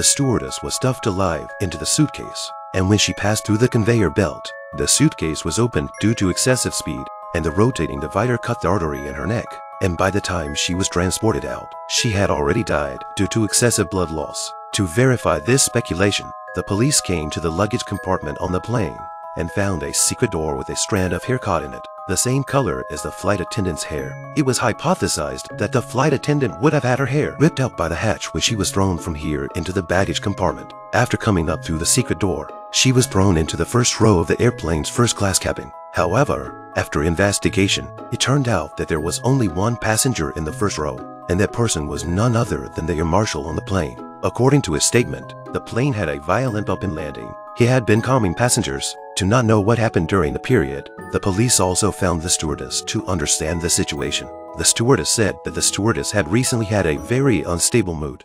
the stewardess was stuffed alive into the suitcase, and when she passed through the conveyor belt, the suitcase was opened due to excessive speed, and the rotating divider cut the artery in her neck. And by the time she was transported out, she had already died due to excessive blood loss. To verify this speculation, the police came to the luggage compartment on the plane and found a secret door with a strand of hair caught in it, the same color as the flight attendant's hair. It was hypothesized that the flight attendant would have had her hair ripped out by the hatch when she was thrown from here into the baggage compartment. After coming up through the secret door, she was thrown into the first row of the airplane's first class cabin. However, after investigation, it turned out that there was only one passenger in the first row, and that person was none other than the air marshal on the plane. According to his statement, the plane had a violent up and landing. He had been calming passengers to not know what happened during the period. The police also found the stewardess to understand the situation. The stewardess said that the stewardess had recently had a very unstable mood